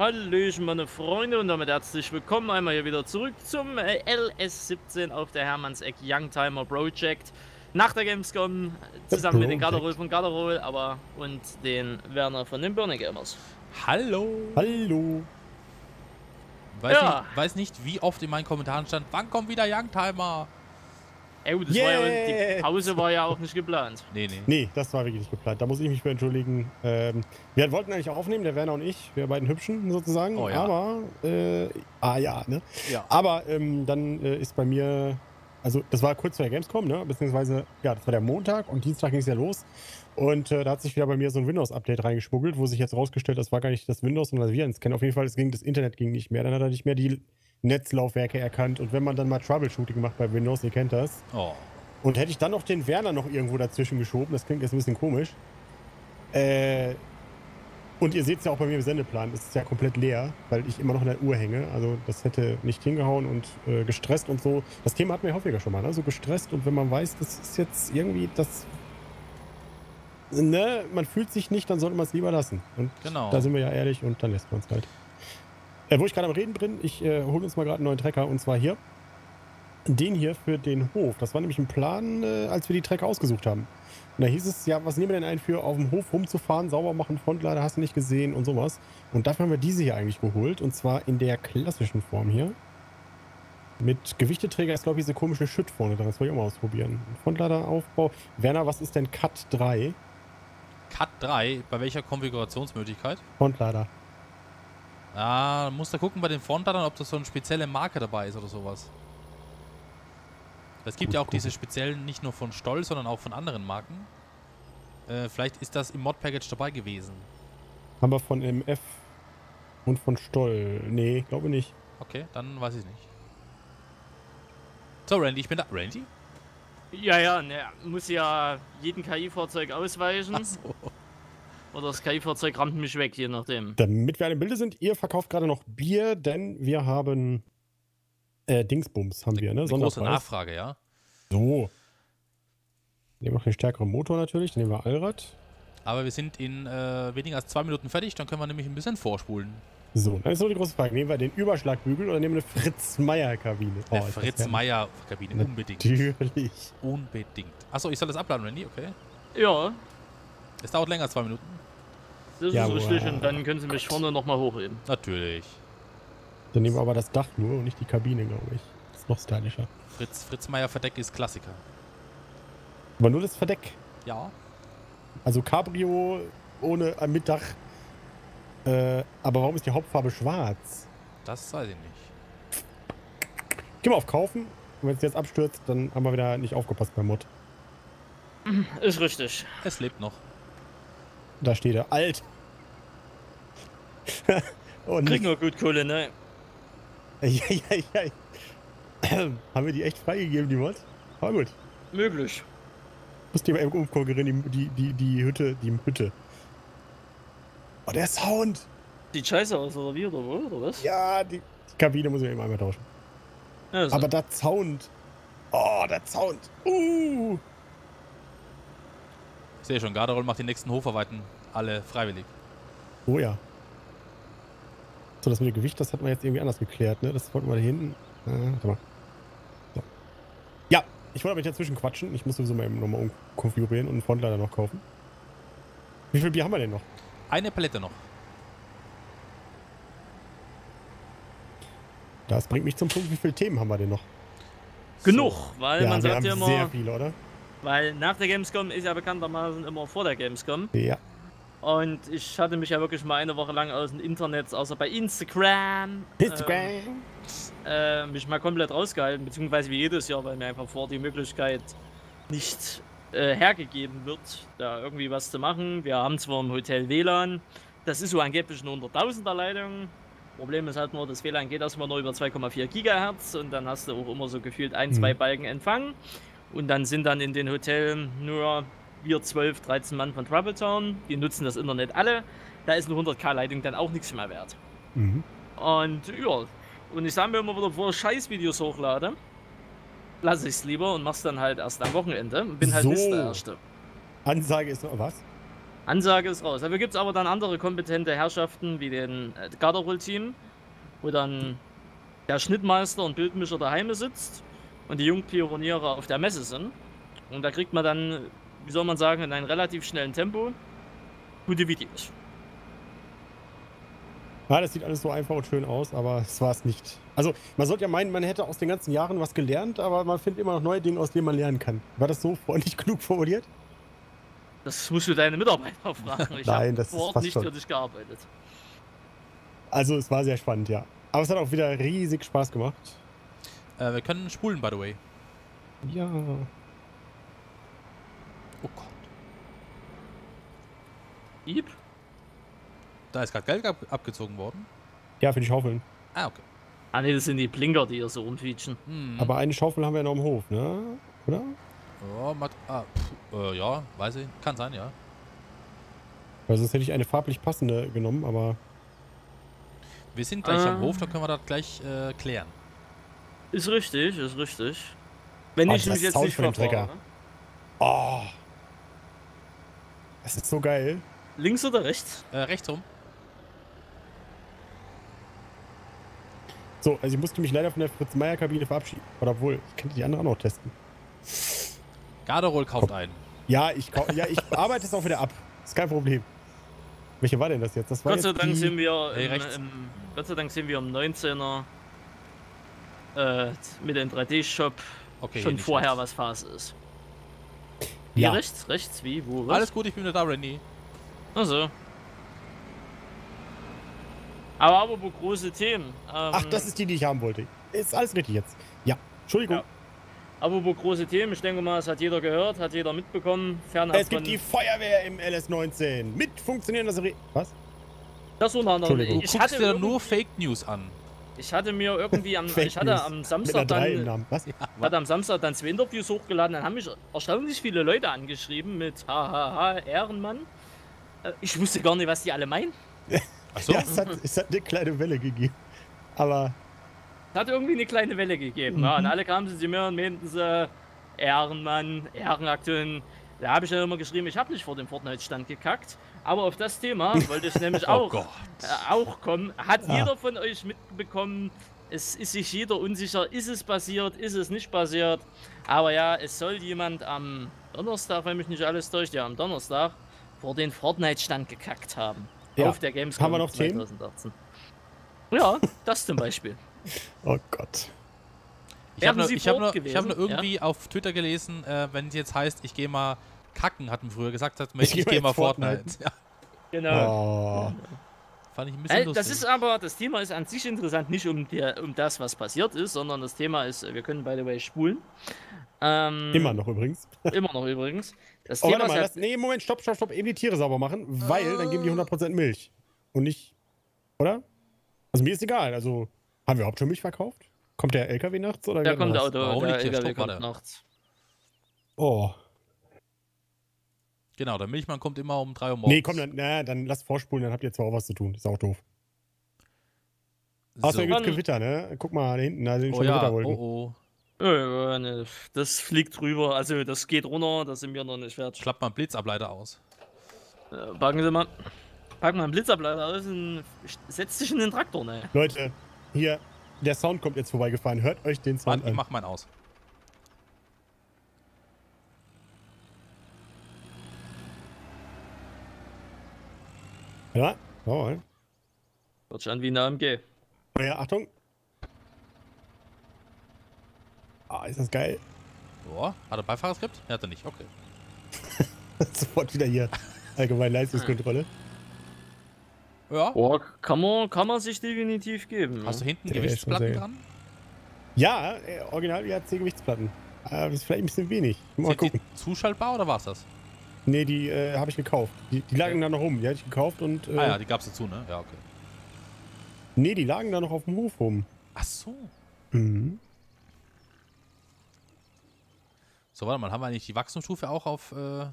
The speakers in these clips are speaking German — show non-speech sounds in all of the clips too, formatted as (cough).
Hallöchen, meine Freunde, und damit herzlich willkommen einmal hier wieder zurück zum äh, LS17 auf der Hermannseck Youngtimer Project. Nach der Gamescom zusammen mit den Garderol von Garderol, aber und den Werner von den Burning Gamers. Hallo. Hallo. Weiß, ja. nicht, weiß nicht, wie oft in meinen Kommentaren stand, wann kommt wieder Youngtimer? Ey, das yeah. war ja, die Pause war ja auch nicht geplant. Nee, nee. Nee, das war wirklich nicht geplant. Da muss ich mich für entschuldigen. Ähm, wir wollten eigentlich auch aufnehmen, der Werner und ich, wir beiden Hübschen sozusagen. Oh, ja. Aber, äh, ah ja, ne? Ja. Aber ähm, dann äh, ist bei mir, also das war kurz vor der Gamescom, ne? Beziehungsweise, ja, das war der Montag und Dienstag ging es ja los. Und äh, da hat sich wieder bei mir so ein Windows-Update reingeschmuggelt, wo sich jetzt rausgestellt, das war gar nicht das Windows, sondern das Virenscan. Auf jeden Fall, es ging, das Internet ging nicht mehr. Dann hat er nicht mehr die Netzlaufwerke erkannt. Und wenn man dann mal Troubleshooting macht bei Windows, ihr kennt das. Oh. Und hätte ich dann noch den Werner noch irgendwo dazwischen geschoben, das klingt jetzt ein bisschen komisch. Äh, und ihr seht es ja auch bei mir im Sendeplan, es ist ja komplett leer, weil ich immer noch in der Uhr hänge. Also das hätte nicht hingehauen und äh, gestresst und so. Das Thema hatten wir häufiger schon mal, ne? So gestresst und wenn man weiß, das ist jetzt irgendwie das. Ne, man fühlt sich nicht, dann sollte man es lieber lassen. Und genau. da sind wir ja ehrlich und dann lässt man es halt. Äh, wo ich gerade am Reden bin, ich äh, hole uns mal gerade einen neuen Trecker und zwar hier. Den hier für den Hof. Das war nämlich ein Plan, äh, als wir die Trecker ausgesucht haben. Und da hieß es, ja, was nehmen wir denn ein für auf dem Hof rumzufahren, sauber machen, Frontlader hast du nicht gesehen und sowas. Und dafür haben wir diese hier eigentlich geholt. Und zwar in der klassischen Form hier. Mit Gewichtetträger ist, glaube ich, diese komische Schütt vorne dran. Das wollte ich auch mal ausprobieren. Frontladeraufbau. Werner, was ist denn Cut 3? Cut 3? Bei welcher Konfigurationsmöglichkeit? Frontlader. Ah, musst du gucken bei den Frontladern, ob da so eine spezielle Marke dabei ist oder sowas. Es gibt ja auch diese speziellen, nicht nur von Stoll, sondern auch von anderen Marken. Äh, vielleicht ist das im Mod-Package dabei gewesen. Haben wir von MF und von Stoll. Nee, glaube nicht. Okay, dann weiß ich nicht. So, Randy, ich bin da. Randy? Ja, ja, ne, muss ja jeden KI-Fahrzeug ausweichen. Ach so. Oder das KI-Fahrzeug rammt mich weg, je nachdem. Damit wir alle im Bilde sind, ihr verkauft gerade noch Bier, denn wir haben äh, Dingsbums haben wir, ne? Eine große Nachfrage, ja. So. Nehmen wir noch einen stärkeren Motor natürlich, dann nehmen wir Allrad. Aber wir sind in äh, weniger als zwei Minuten fertig, dann können wir nämlich ein bisschen vorspulen. So, dann ist noch die große Frage. Nehmen wir den Überschlagbügel oder nehmen wir eine Fritz-Meier-Kabine? Oh, eine Fritz-Meier-Kabine, unbedingt. Natürlich. Unbedingt. Achso, ich soll das abladen, Randy, okay? Ja. Es dauert länger als zwei Minuten. Das ja, ist richtig und dann können Sie mich vorne nochmal hochheben. Natürlich. Dann nehmen wir aber das Dach nur und nicht die Kabine, glaube ich. Das ist noch stylischer. Fritz, Fritz Meier Verdeck ist Klassiker. Aber nur das Verdeck? Ja. Also Cabrio ohne ein Mittag. Äh, aber warum ist die Hauptfarbe schwarz? Das weiß ich nicht. Geh mal auf Kaufen. Und wenn es jetzt abstürzt, dann haben wir wieder nicht aufgepasst beim Mod. Ist richtig. Es lebt noch. Da steht er. Alt. (laughs) oh, Krieg nur gut Kohle, ne? (laughs) Ja, ja, ja. (clears throat) Haben wir die echt freigegeben, die Mod? Aber gut. Möglich. Muss die mal eben umkonkurrieren, die, die, die, Hütte, die Hütte. Oh, der Sound! Sieht scheiße aus, oder wie, oder, oder was? Ja, die, die Kabine muss ich eben einmal tauschen. Ja, so. Aber der Sound. Oh, der Sound. Uh. Ich sehe schon, Garderol macht die nächsten Hofarbeiten alle freiwillig. Oh ja. So, das mit dem Gewicht, das hat man jetzt irgendwie anders geklärt, ne? Das wollten wir da hinten. Äh, warte mal. So. Ja, ich wollte aber nicht dazwischen quatschen. Ich muss sowieso mal eben nochmal umkonfigurieren und einen Frontlader noch kaufen. Wie viel Bier haben wir denn noch? Eine Palette noch. Das bringt mich zum Punkt, wie viele Themen haben wir denn noch? Genug, so. weil ja, man sagt ja immer. Sehr viele, oder? Weil nach der Gamescom ist ja bekanntermaßen immer vor der Gamescom. Ja. Und ich hatte mich ja wirklich mal eine Woche lang aus dem Internet, außer bei Instagram, Instagram. Äh, mich mal komplett rausgehalten, beziehungsweise wie jedes Jahr, weil mir einfach vor die Möglichkeit nicht äh, hergegeben wird, da irgendwie was zu machen. Wir haben zwar im Hotel WLAN, das ist so angeblich eine 100.000er Leitung. Problem ist halt nur, das WLAN geht erstmal nur über 2,4 Gigahertz und dann hast du auch immer so gefühlt ein, zwei mhm. Balken Empfang. Und dann sind dann in den Hotels nur wir 12, 13 Mann von Troubletown, die nutzen das Internet alle. Da ist eine 100k-Leitung dann auch nichts mehr wert. Mhm. Und ja, und ich sage mir immer wieder, bevor ich Scheißvideos hochlade, lasse ich es lieber und mach's dann halt erst am Wochenende und bin halt so. nicht der Erste. Ansage ist was? Ansage ist raus. Dafür gibt es aber dann andere kompetente Herrschaften wie den äh, Garderol-Team, wo dann der Schnittmeister und Bildmischer daheim sitzt und die Jungpioniere auf der Messe sind. Und da kriegt man dann, wie soll man sagen, in einem relativ schnellen Tempo gute Videos. Ja, das sieht alles so einfach und schön aus, aber es war es nicht. Also, man sollte ja meinen, man hätte aus den ganzen Jahren was gelernt, aber man findet immer noch neue Dinge, aus denen man lernen kann. War das so freundlich (laughs) genug formuliert? Das musst du deine Mitarbeiter fragen. Ich Nein, das vor Ort nicht schon. für dich gearbeitet. Also, es war sehr spannend, ja. Aber es hat auch wieder riesig Spaß gemacht. Äh, wir können spulen, by the way. Ja. Oh Gott. Iep? Da ist gerade Geld ab abgezogen worden. Ja, für die Schaufeln. Ah, okay. Ah ne, das sind die Blinker, die hier so rumfeachen. Hm. Aber eine Schaufel haben wir ja noch im Hof, ne? Oder? Ja, Mat ah, pff, äh, ja, weiß ich. Kann sein, ja. Weil sonst hätte ich eine farblich passende genommen, aber... Wir sind gleich äh. am Hof, da können wir das gleich äh, klären. Ist richtig, ist richtig. Wenn oh, ich mich jetzt Sound nicht verfahre. Ne? Oh. Das ist so geil. Links oder rechts? Äh, rechts rum. So, also ich musste mich leider von der Fritz-Meier-Kabine verabschieden. Oder obwohl, ich könnte die anderen auch testen. Garderol kauft Komm. einen. Ja, ich, ja, ich (laughs) arbeite es auch wieder ab. Ist kein Problem. Welche war denn das jetzt? Das war Gott sei Dank sind wir hey, im, im, Gott sei Dank sind wir im 19er äh, mit dem 3D-Shop okay, schon vorher, was Phase ist. Wie ja. rechts? Rechts? Wie? Wo? Was? Alles gut, ich bin wieder da, Randy. Also. Aber apropos große Themen. Ähm, Ach, das ist die, die ich haben wollte. Ist alles richtig jetzt. Ja. Entschuldigung. Ja. Apropos große Themen, ich denke mal, es hat jeder gehört, hat jeder mitbekommen. Fernab es gibt die Feuerwehr im LS19 mit funktionierender Serie. Was? Das unter anderem. Du ich guckst dir nur Fake News an. Ich hatte mir irgendwie am, (laughs) ich hatte am Samstag dann, Was? Ja, hatte am Samstag dann zwei Interviews hochgeladen, dann haben mich erstaunlich viele Leute angeschrieben mit hahaha Ehrenmann. Äh, ich wusste gar nicht, was die alle meinen. (laughs) Achso. Ja, es hat, es hat eine kleine Welle gegeben. Aber. Es hat irgendwie eine kleine Welle gegeben. Mhm. Ja, und alle kamen sie zu mir und meinten sie, Ehrenmann, Ehrenaktion. Da habe ich ja immer geschrieben, ich habe nicht vor dem Fortnite-Stand gekackt. Aber auf das Thema (laughs) wollte ich nämlich oh auch, äh, auch kommen. Hat ja. jeder von euch mitbekommen, es ist sich jeder unsicher, ist es passiert, ist es nicht passiert. Aber ja, es soll jemand am Donnerstag, wenn mich nicht alles täuscht, ja am Donnerstag, vor den Fortnite-Stand gekackt haben. Ja. Auf der Gamescom haben wir noch 2018. Themen? Ja, das zum Beispiel. (laughs) oh Gott. Ich habe nur, hab nur, hab nur, irgendwie ja? auf Twitter gelesen, äh, wenn es jetzt heißt, ich gehe mal kacken, hatten früher gesagt, hat, ich, ich gehe mal Fortnite. Fortnite. (laughs) Ja. Genau. Oh. Fand ich ein bisschen äh, lustig. Das ist aber, das Thema ist an sich interessant, nicht um, der, um das, was passiert ist, sondern das Thema ist, wir können by the way spulen. Ähm, immer noch übrigens. (laughs) Immer noch übrigens. Das oh, Thema warte mal, das, nee, Moment, stopp, stopp, stopp, eben die Tiere sauber machen, weil äh, dann geben die 100% Milch. Und nicht, oder? Also mir ist egal, also haben wir überhaupt schon Milch verkauft? Kommt der LKW nachts oder? Da kommt der Auto, oh, der LKW kommt nachts. Oh. Genau, der Milchmann kommt immer um 3 Uhr morgens. Nee, komm, dann, na, dann lasst vorspulen, dann habt ihr zwar auch was zu tun. Ist auch doof. So. Außer gibt Gewitter, ne? Guck mal, da hinten, da sind oh, schon ja. Gewitterwolken. Oh, oh. Ne, das fliegt drüber, also das geht runter, das sind wir noch nicht fertig. Klappt mal einen Blitzableiter aus. Ja, packen Sie mal, packen mal einen Blitzableiter aus und setzt dich in den Traktor, ne? Leute, hier, der Sound kommt jetzt vorbeigefahren, hört euch den Sound Mann, an. Ich mach meinen aus. Ja, jawohl. Wird schon wie ein AMG. Oh ja, Achtung. Ah, ist das geil. Boah, hat er Beifahrerskript? Er hat er nicht, okay. (laughs) Sofort wieder hier. Allgemeine Leistungskontrolle. Ja. Boah, kann man, kann man sich definitiv geben. Hast du hinten Gewichtsplatten dran? Ja, äh, original, ja, 10 Gewichtsplatten. Aber das ist vielleicht ein bisschen wenig. Mal Sind gucken. zuschaltbar oder war's das? Nee, die äh, habe ich gekauft. Die, die lagen okay. da noch rum. Die hatte ich gekauft und. Äh, ah ja, die gab's dazu, ne? Ja, okay. Nee, die lagen da noch auf dem Hof rum. Ach so. Mhm. So, warte mal, haben wir eigentlich die Wachstumsstufe auch auf. Äh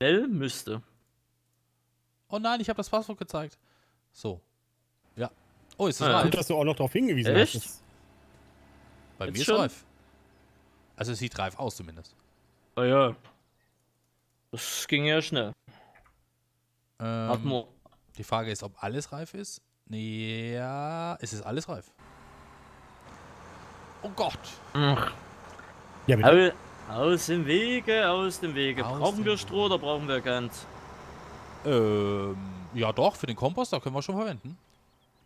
L müsste. Oh nein, ich habe das Passwort gezeigt. So. Ja. Oh, ist das ah, Gut, dass du auch noch darauf hingewiesen Echt? hast. Bei Jetzt mir ist reif. Also es sieht reif aus zumindest. Oh ja. Das ging ja schnell. Ähm, die Frage ist, ob alles reif ist. Nee, ja, es ist alles reif. Oh Gott. Ach. Ja, bitte. Aus dem Wege, aus dem Wege. Aus brauchen wir Stroh oder brauchen wir ganz? Ähm, ja doch, für den Kompost, da können wir schon verwenden.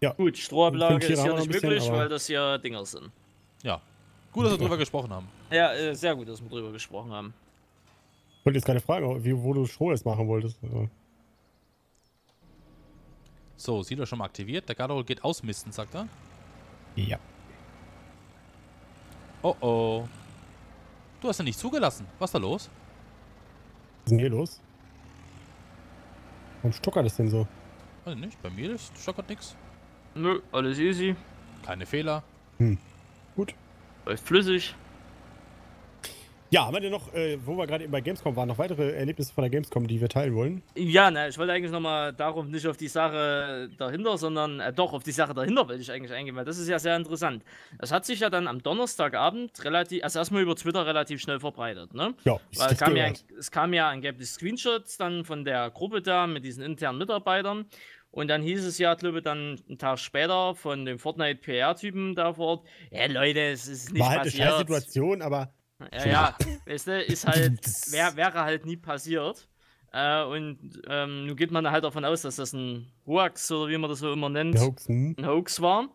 Ja. Gut, Strohablage ist ja nicht möglich, weil das ja Dinger sind. Ja. Gut, dass wir drüber gesprochen haben. Ja, äh, sehr gut, dass wir drüber gesprochen haben. Ich wollte jetzt keine Frage, wie, wo du Stroh jetzt machen wolltest. So, Silo schon mal aktiviert. Der Garderol geht ausmisten, sagt er. Ja. Oh oh. Du hast ja nicht zugelassen. Was ist da los? Was ist denn hier los? Warum stockert es denn so? Weiß nicht, bei mir stockert nichts. Nö, alles easy. Keine Fehler. Hm. Gut. Läuft flüssig. Ja, haben wir denn noch, äh, wo wir gerade eben bei Gamescom waren, noch weitere Erlebnisse von der Gamescom, die wir teilen wollen? Ja, na, ich wollte eigentlich nochmal darum, nicht auf die Sache dahinter, sondern äh, doch auf die Sache dahinter wollte ich eigentlich eingehen, weil das ist ja sehr interessant. Es hat sich ja dann am Donnerstagabend relativ, also erstmal über Twitter relativ schnell verbreitet, ne? Ja, weil es kam, ja, es kam ja angeblich Screenshots dann von der Gruppe da mit diesen internen Mitarbeitern. Und dann hieß es ja, glaube ich, dann einen Tag später von dem Fortnite-PR-Typen da vor Ort, ja Leute, es ist nicht War halt passiert. eine Situation, aber ja, ja, weißt du, ist halt, wär, wäre halt nie passiert. Äh, und ähm, nun geht man halt davon aus, dass das ein Hoax oder wie man das so immer nennt, Hoax, hm? ein Hoax war.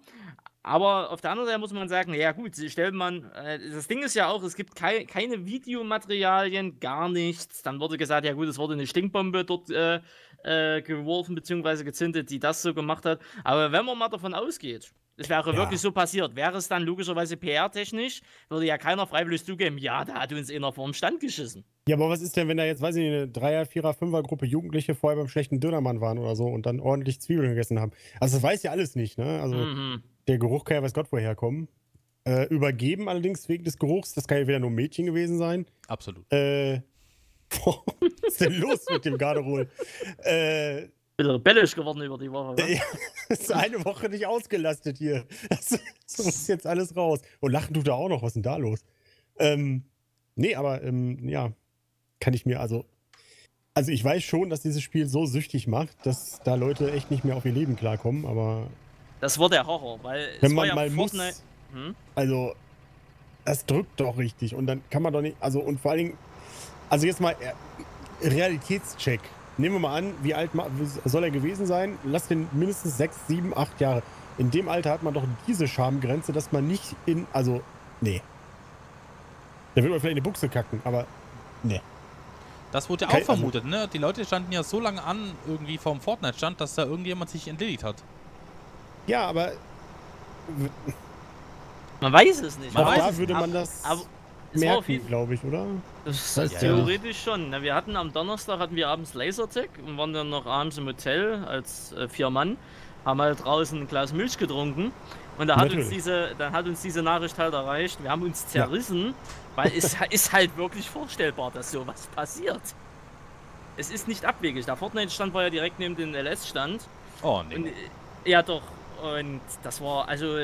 Aber auf der anderen Seite muss man sagen, ja gut, stellt man, äh, das Ding ist ja auch, es gibt kei keine Videomaterialien, gar nichts. Dann wurde gesagt, ja gut, es wurde eine Stinkbombe dort äh, äh, geworfen bzw. gezündet, die das so gemacht hat. Aber wenn man mal davon ausgeht, es wäre ja. wirklich so passiert. Wäre es dann logischerweise PR-technisch, würde ja keiner freiwillig zugeben, ja, da hat uns einer vorm Stand geschissen. Ja, aber was ist denn, wenn da jetzt, weiß ich nicht, eine Dreier-, Vierer-, Fünfer-Gruppe Jugendliche vorher beim schlechten Dönermann waren oder so und dann ordentlich Zwiebeln gegessen haben? Also, das weiß ja alles nicht, ne? Also, mhm. der Geruch kann ja weiß Gott woher kommen. Äh, übergeben allerdings wegen des Geruchs, das kann ja wieder nur ein Mädchen gewesen sein. Absolut. Äh, (laughs) boah, was ist denn los mit dem Garderol? Äh, bisschen rebellisch geworden über die Woche. (laughs) Ja, ist eine Woche nicht ausgelastet hier. Das, (laughs) das muss jetzt alles raus. Und lachen tut er auch noch. Was ist denn da los? Ähm, nee, aber ähm, ja, kann ich mir also. Also ich weiß schon, dass dieses Spiel so süchtig macht, dass da Leute echt nicht mehr auf ihr Leben klarkommen, aber. Das war der Horror, weil wenn man ja mal muss. Hm? Also, das drückt doch richtig. Und dann kann man doch nicht. Also, und vor allen Dingen. Also jetzt mal äh, Realitätscheck. Nehmen wir mal an, wie alt soll er gewesen sein? Lass den mindestens sechs, sieben, acht Jahre. In dem Alter hat man doch diese Schamgrenze, dass man nicht in. Also, nee. Da wird man vielleicht eine Buchse kacken, aber. Nee. Das wurde ja auch Kein, vermutet, also, ne? Die Leute standen ja so lange an, irgendwie vorm Fortnite-Stand, dass da irgendjemand sich entledigt hat. Ja, aber. Man weiß es nicht. Man weiß da würde man das. Aber, merken, glaube ich, oder? Das heißt ja, theoretisch ja. schon. Na, wir hatten am Donnerstag hatten wir abends Lasertag und waren dann noch abends im Hotel als äh, vier Mann, haben halt draußen ein Glas Milch getrunken und da hat uns diese, dann hat uns diese Nachricht halt erreicht. Wir haben uns zerrissen, ja. weil es (laughs) ist halt wirklich vorstellbar, dass sowas passiert. Es ist nicht abwegig. Der Fortnite-Stand war ja direkt neben dem LS-Stand. Oh nee. Und, äh, ja doch. Und das war, also,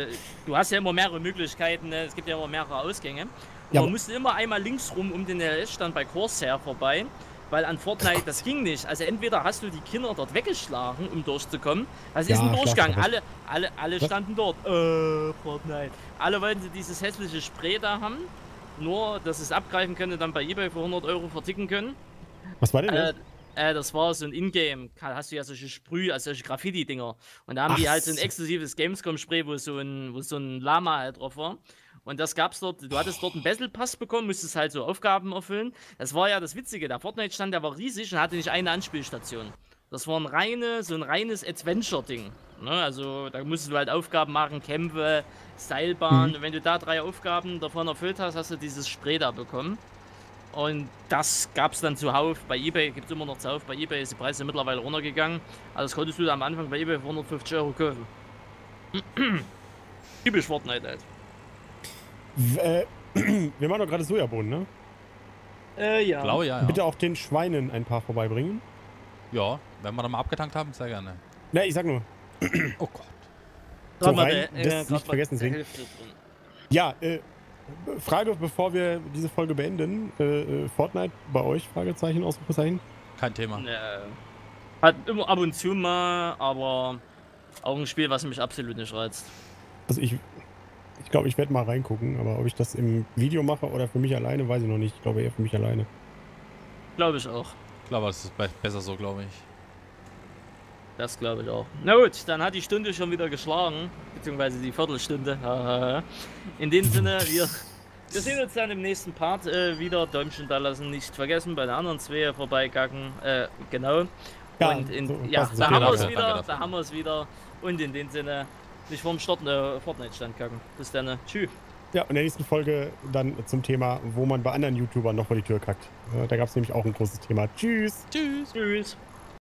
du hast ja immer mehrere Möglichkeiten, ne? es gibt ja immer mehrere Ausgänge. Ja, man musste immer einmal links rum um den LS-Stand bei Corsair vorbei, weil an Fortnite das ging nicht. Also entweder hast du die Kinder dort weggeschlagen, um durchzukommen. Das ja, ist ein Durchgang. Alle, alle, alle standen dort. Äh, Fortnite. Alle wollten sie dieses hässliche Spray da haben. Nur, dass es abgreifen könnte, dann bei eBay für 100 Euro verticken können. Was war denn das? Äh, äh, das war so ein Ingame, hast du ja solche Sprüh, also solche Graffiti-Dinger. Und da haben Ach, die halt so ein exklusives Gamescom-Spray, wo so ein, wo so ein Lama halt drauf war. Und das gab's dort, du hattest dort einen Battle-Pass bekommen, musstest halt so Aufgaben erfüllen. Das war ja das Witzige, der Fortnite-Stand, der war riesig und hatte nicht eine Anspielstation. Das war ein reine, so ein reines Adventure-Ding. Ne? Also da musstest du halt Aufgaben machen, Kämpfe, Seilbahn. Mhm. Und wenn du da drei Aufgaben davon erfüllt hast, hast du dieses Spray da bekommen. Und das gab es dann zuhauf. Bei eBay gibt es immer noch zuhauf. Bei eBay ist die Preise mittlerweile runtergegangen. Also das konntest du am Anfang bei eBay für 150 Euro kaufen. (clears throat) Typisch Fortnite halt. Äh, (clears throat) wir machen doch gerade Sojabohnen, ne? Äh, ja. Blau, ja, ja. Bitte auch den Schweinen ein paar vorbeibringen. Ja, wenn wir dann mal abgetankt haben, sehr gerne. Ne, ich sag nur. (clears throat) oh Gott. So rein, der, das äh, nicht vergessen deswegen. Ja, äh, Frage, bevor wir diese Folge beenden. Äh, äh, Fortnite bei euch? Fragezeichen, Ausrufezeichen? Kein Thema. Hat immer ab und zu mal, aber auch ein Spiel, was mich absolut nicht reizt. Also ich glaube, ich werde mal reingucken, aber ob ich das im Video mache oder für mich alleine, weiß ich noch nicht. Ich glaube eher für mich alleine. Glaube ich auch. Ich glaube, es ist besser so, glaube ich. Das glaube ich auch. Na gut, dann hat die Stunde schon wieder geschlagen, beziehungsweise die Viertelstunde. In dem Sinne, wir, wir sehen uns dann im nächsten Part äh, wieder. Däumchen da lassen, nicht vergessen, bei den anderen zwei vorbeigacken. Äh, genau. Ja, Und in, so, ja da haben wir es wieder, da haben wir es wieder. Und in dem Sinne, nicht vorm Start eine Fortnite-Stand kacken. Bis dann. Tschüss. Ja, in der nächsten Folge dann zum Thema, wo man bei anderen YouTubern noch vor die Tür kackt. Da gab es nämlich auch ein großes Thema. Tschüss. Tschüss. Tschüss.